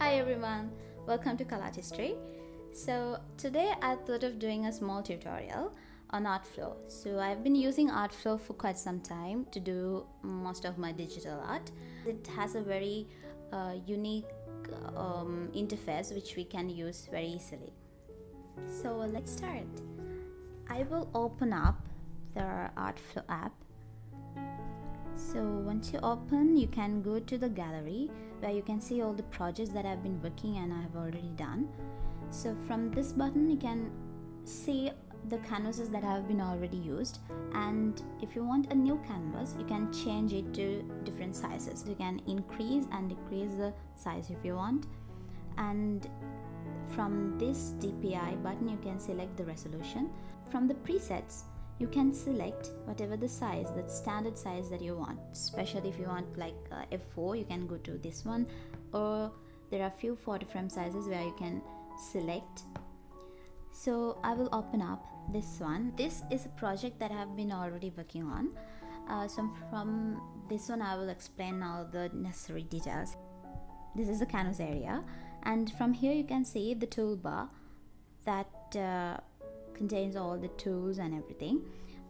Hi everyone, welcome to Kalartistry. So today I thought of doing a small tutorial on Artflow. So I've been using Artflow for quite some time to do most of my digital art. It has a very uh, unique um, interface which we can use very easily. So let's start. I will open up the Artflow app so once you open you can go to the gallery where you can see all the projects that I've been working and I have already done. So from this button you can see the canvases that have been already used. And if you want a new canvas you can change it to different sizes. You can increase and decrease the size if you want. And from this DPI button you can select the resolution. From the presets you can select whatever the size that standard size that you want. Especially if you want like uh, f4 you can go to this one. Or there are few photo frame sizes where you can select. So i will open up this one. This is a project that i have been already working on. Uh, so from this one i will explain all the necessary details. This is the canvas area. And from here you can see the toolbar that uh, contains all the tools and everything.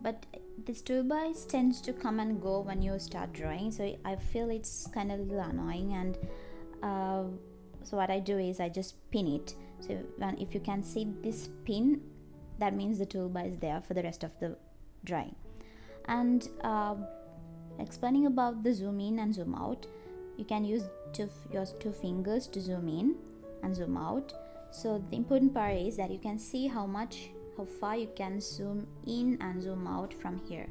But this toolbar tends to come and go when you start drawing. So I feel it's kind of little annoying and uh, so what I do is I just pin it. So if you can see this pin that means the toolbar is there for the rest of the drawing. And uh, explaining about the zoom in and zoom out you can use two, your two fingers to zoom in and zoom out. So the important part is that you can see how much how far you can zoom in and zoom out from here.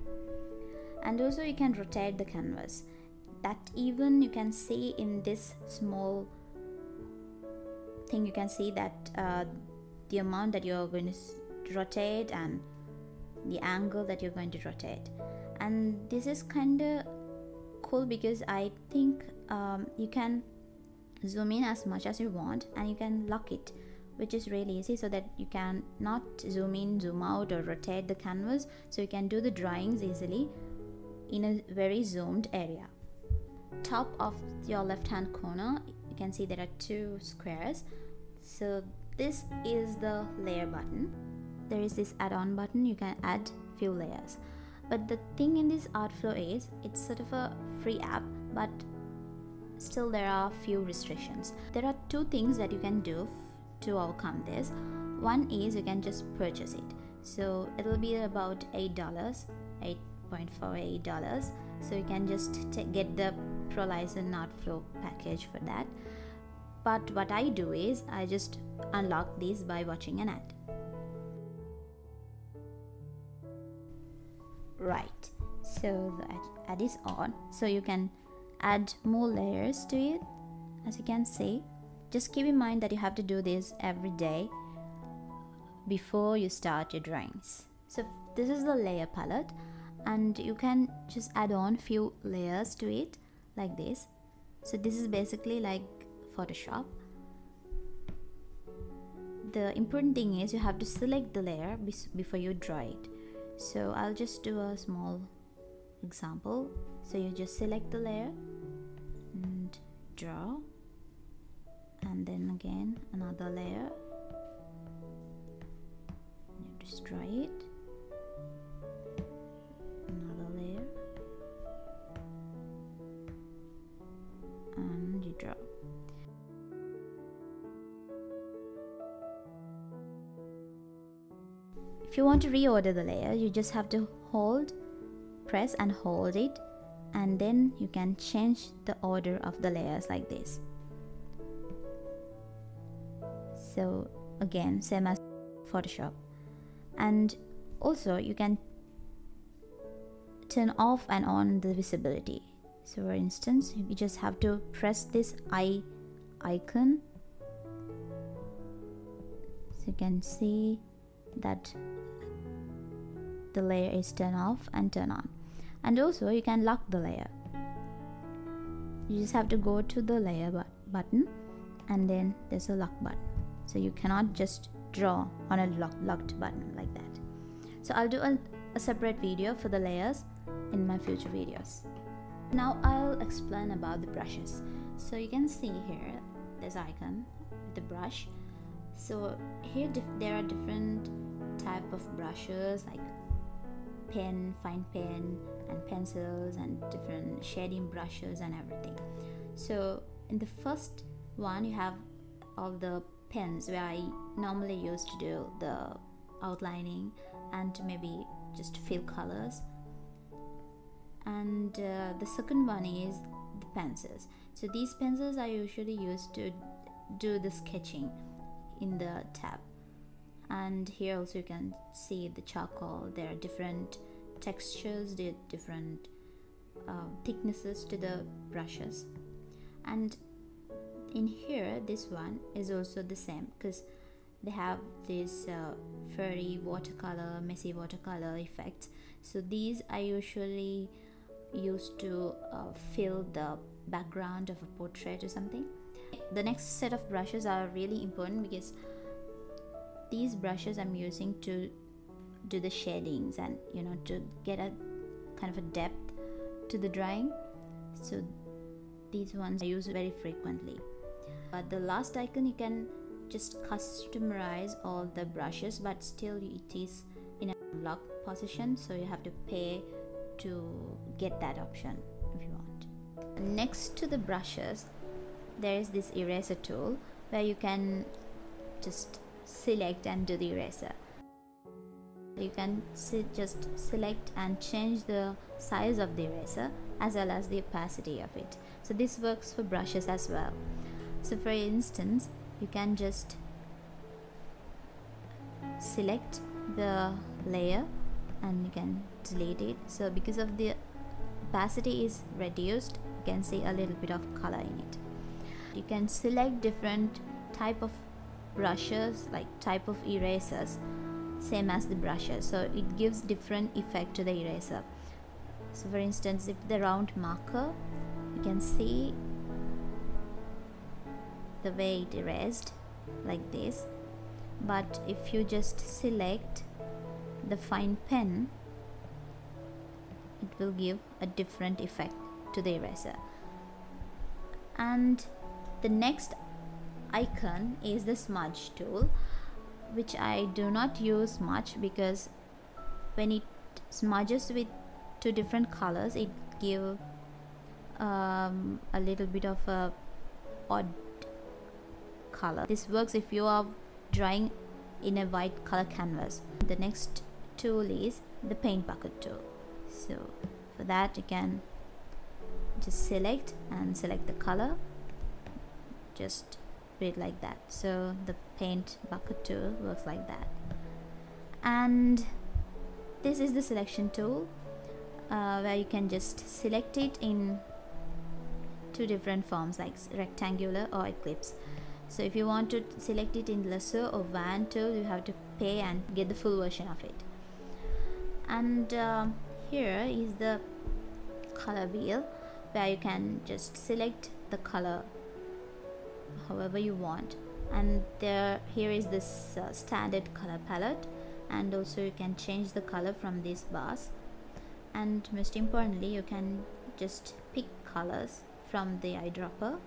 And also you can rotate the canvas. That even you can see in this small thing you can see that uh, the amount that you're going to rotate and the angle that you're going to rotate. And this is kind of cool because I think um, you can zoom in as much as you want and you can lock it which is really easy so that you can not zoom in zoom out or rotate the canvas. So you can do the drawings easily in a very zoomed area. Top of your left hand corner you can see there are two squares. So this is the layer button. There is this add-on button. You can add few layers. But the thing in this artflow is it's sort of a free app but still there are few restrictions. There are two things that you can do to overcome this one is you can just purchase it. So it'll be about eight dollars 8.48 dollars. So you can just get the ProLizen Art Flow package for that. But what I do is I just unlock these by watching an ad. Right. So the ad is on. So you can add more layers to it as you can see just keep in mind that you have to do this every day before you start your drawings. So this is the layer palette and you can just add on few layers to it like this. So this is basically like Photoshop. The important thing is you have to select the layer before you draw it. So I'll just do a small example. So you just select the layer and draw and then again another layer. You destroy it. Another layer. And you draw. If you want to reorder the layer you just have to hold press and hold it and then you can change the order of the layers like this so again same as photoshop. And also you can turn off and on the visibility. So for instance you just have to press this eye icon. So you can see that the layer is turned off and turn on. And also you can lock the layer. You just have to go to the layer bu button and then there's a lock button so you cannot just draw on a lock, locked button like that. So I'll do a, a separate video for the layers in my future videos. Now I'll explain about the brushes. So you can see here this icon with the brush. So here there are different type of brushes like pen fine pen and pencils and different shading brushes and everything. So in the first one you have all the pens where I normally use to do the outlining and maybe just fill colors. And uh, the second one is the pencils. So these pencils I usually use to do the sketching in the tab. And here also you can see the charcoal. There are different textures different uh, thicknesses to the brushes. And in here this one is also the same because they have this uh, furry watercolor messy watercolor effect. So these I usually used to uh, fill the background of a portrait or something. The next set of brushes are really important because these brushes I'm using to do the shadings and you know to get a kind of a depth to the drawing. So these ones I use very frequently but the last icon you can just customize all the brushes but still it is in a lock position so you have to pay to get that option if you want. Next to the brushes there is this eraser tool where you can just select and do the eraser. You can just select and change the size of the eraser as well as the opacity of it. So this works for brushes as well so for instance you can just select the layer and you can delete it. So because of the opacity is reduced you can see a little bit of color in it. You can select different type of brushes like type of erasers same as the brushes. So it gives different effect to the eraser. So for instance if the round marker you can see the way it erased like this. But if you just select the fine pen it will give a different effect to the eraser. And the next icon is the smudge tool which I do not use much because when it smudges with two different colors it give um, a little bit of a odd color. This works if you are drawing in a white color canvas. The next tool is the paint bucket tool. So for that you can just select and select the color. Just it like that. So the paint bucket tool works like that. And this is the selection tool uh, where you can just select it in two different forms like rectangular or ellipse so if you want to select it in lasso or wand tool you have to pay and get the full version of it. And uh, here is the color wheel where you can just select the color however you want. And there here is this uh, standard color palette and also you can change the color from these bars. And most importantly you can just pick colors from the eyedropper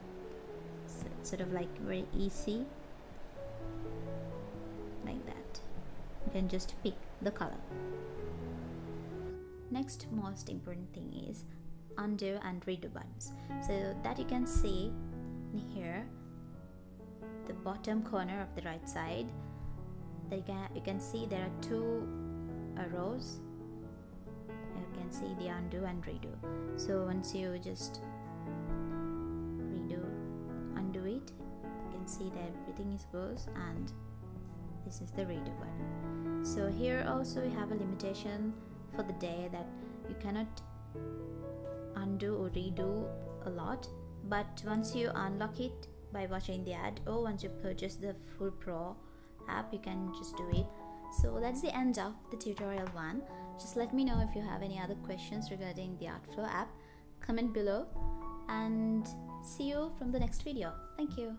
sort of like very easy. Like that. You can just pick the color. Next most important thing is undo and redo buttons. So that you can see here the bottom corner of the right side you can, you can see there are two arrows. You can see the undo and redo. So once you just undo it you can see that everything is goes and this is the redo button. So here also we have a limitation for the day that you cannot undo or redo a lot but once you unlock it by watching the ad or once you purchase the full pro app you can just do it. So that's the end of the tutorial one. Just let me know if you have any other questions regarding the artflow app. Comment below and see you from the next video. Thank you